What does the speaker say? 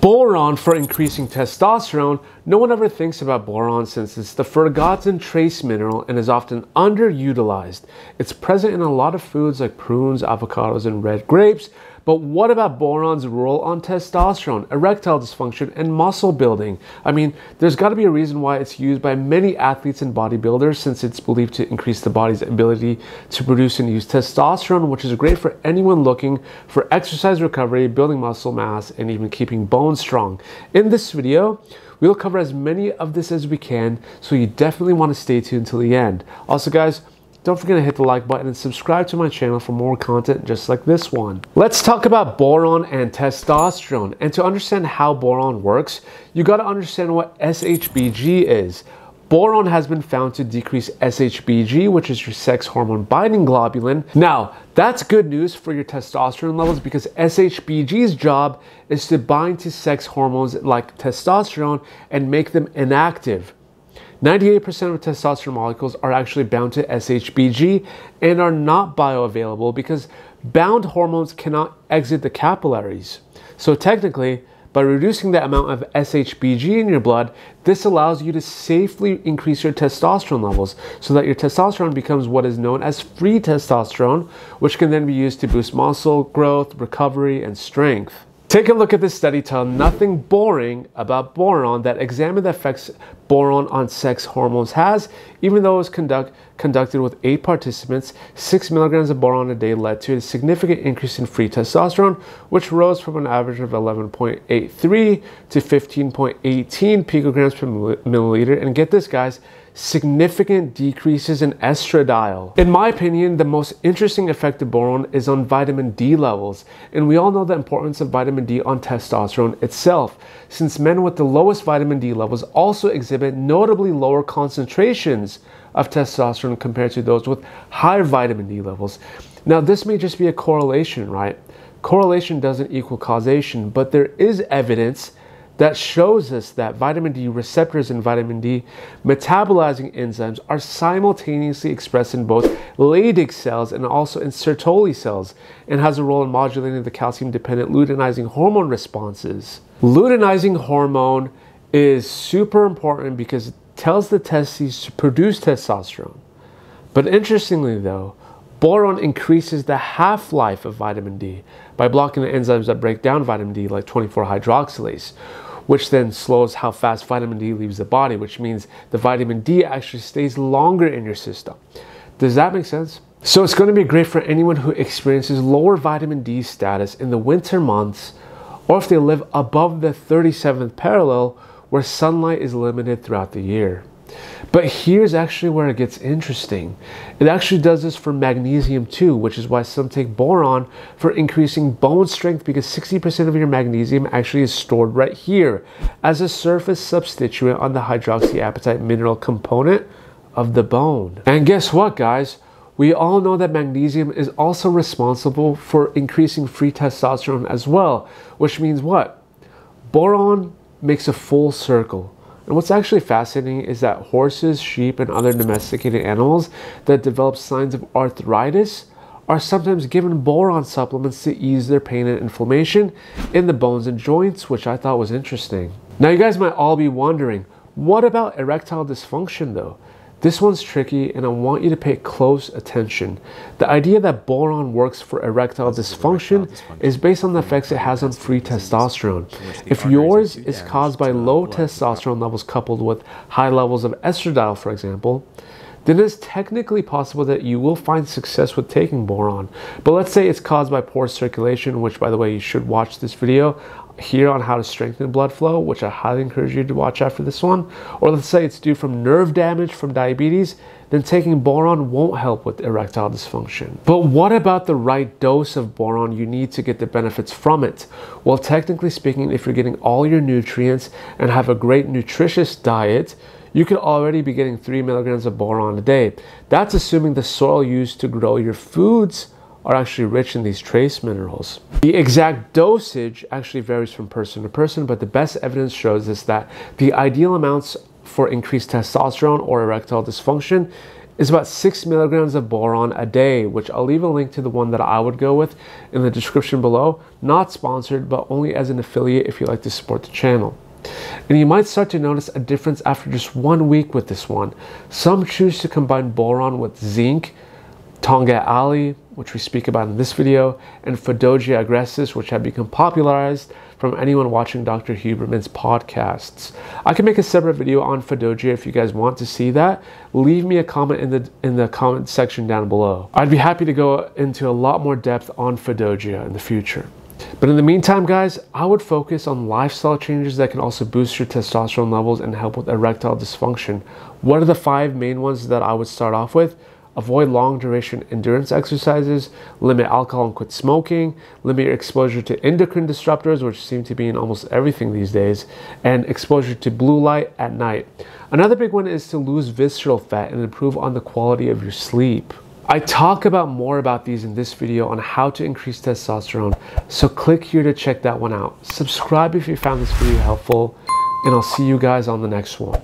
Boron for increasing testosterone. No one ever thinks about boron since it's the forgotten trace mineral and is often underutilized. It's present in a lot of foods like prunes, avocados, and red grapes, but what about boron's role on testosterone, erectile dysfunction, and muscle building? I mean, there's got to be a reason why it's used by many athletes and bodybuilders since it's believed to increase the body's ability to produce and use testosterone, which is great for anyone looking for exercise recovery, building muscle mass, and even keeping bones strong. In this video, We'll cover as many of this as we can, so you definitely want to stay tuned till the end. Also, guys, don't forget to hit the like button and subscribe to my channel for more content just like this one. Let's talk about boron and testosterone. And to understand how boron works, you got to understand what SHBG is. Boron has been found to decrease SHBG, which is your sex hormone binding globulin. Now, that's good news for your testosterone levels because SHBG's job is to bind to sex hormones like testosterone and make them inactive. 98% of testosterone molecules are actually bound to SHBG and are not bioavailable because bound hormones cannot exit the capillaries. So technically, by reducing the amount of SHBG in your blood, this allows you to safely increase your testosterone levels so that your testosterone becomes what is known as free testosterone, which can then be used to boost muscle growth, recovery, and strength. Take a look at this study titled Nothing Boring About Boron that examined the effects boron on sex hormones has, even though it was conduct, conducted with eight participants. Six milligrams of boron a day led to a significant increase in free testosterone, which rose from an average of 11.83 to 15.18 picograms per milliliter. And get this, guys, significant decreases in estradiol. In my opinion, the most interesting effect of boron is on vitamin D levels, and we all know the importance of vitamin D on testosterone itself, since men with the lowest vitamin D levels also exhibit notably lower concentrations of testosterone compared to those with higher vitamin D levels. Now, this may just be a correlation, right? Correlation doesn't equal causation, but there is evidence that shows us that vitamin D receptors and vitamin D metabolizing enzymes are simultaneously expressed in both Leydig cells and also in Sertoli cells and has a role in modulating the calcium dependent luteinizing hormone responses. Luteinizing hormone is super important because it tells the testes to produce testosterone. But interestingly, though, boron increases the half life of vitamin D by blocking the enzymes that break down vitamin D, like 24 hydroxylase which then slows how fast vitamin D leaves the body, which means the vitamin D actually stays longer in your system. Does that make sense? So it's going to be great for anyone who experiences lower vitamin D status in the winter months or if they live above the 37th parallel where sunlight is limited throughout the year. But here's actually where it gets interesting. It actually does this for magnesium too, which is why some take boron for increasing bone strength because 60% of your magnesium actually is stored right here as a surface substituent on the hydroxyapatite mineral component of the bone. And guess what, guys? We all know that magnesium is also responsible for increasing free testosterone as well, which means what? Boron makes a full circle. And what's actually fascinating is that horses, sheep, and other domesticated animals that develop signs of arthritis are sometimes given boron supplements to ease their pain and inflammation in the bones and joints, which I thought was interesting. Now, you guys might all be wondering what about erectile dysfunction though? This one's tricky, and I want you to pay close attention. The idea that boron works for erectile dysfunction, is based on the effects it has on free testosterone. If yours is caused by low testosterone levels coupled with high levels of estradiol, for example, then it's technically possible that you will find success with taking boron. But let's say it's caused by poor circulation, which, by the way, you should watch this video here on how to strengthen blood flow, which I highly encourage you to watch after this one, or let's say it's due from nerve damage from diabetes, then taking boron won't help with erectile dysfunction. But what about the right dose of boron you need to get the benefits from it? Well, technically speaking, if you're getting all your nutrients and have a great nutritious diet, you could already be getting 3 milligrams of boron a day. That's assuming the soil used to grow your foods are actually rich in these trace minerals. The exact dosage actually varies from person to person, but the best evidence shows us that the ideal amounts for increased testosterone or erectile dysfunction is about 6 milligrams of boron a day, which I'll leave a link to the one that I would go with in the description below. Not sponsored, but only as an affiliate if you like to support the channel. And you might start to notice a difference after just one week with this one. Some choose to combine boron with zinc, Tongkat Ali, which we speak about in this video, and Fadogia agrestis, which have become popularized from anyone watching Dr. Huberman's podcasts. I can make a separate video on Fadogia if you guys want to see that. Leave me a comment in the in the comment section down below. I'd be happy to go into a lot more depth on Fadogia in the future. But in the meantime, guys, I would focus on lifestyle changes that can also boost your testosterone levels and help with erectile dysfunction. What are the five main ones that I would start off with? Avoid long duration endurance exercises, limit alcohol and quit smoking, limit your exposure to endocrine disruptors, which seem to be in almost everything these days, and exposure to blue light at night. Another big one is to lose visceral fat and improve on the quality of your sleep. I talk about more about these in this video on how to increase testosterone, so click here to check that one out. Subscribe if you found this video helpful, and I'll see you guys on the next one.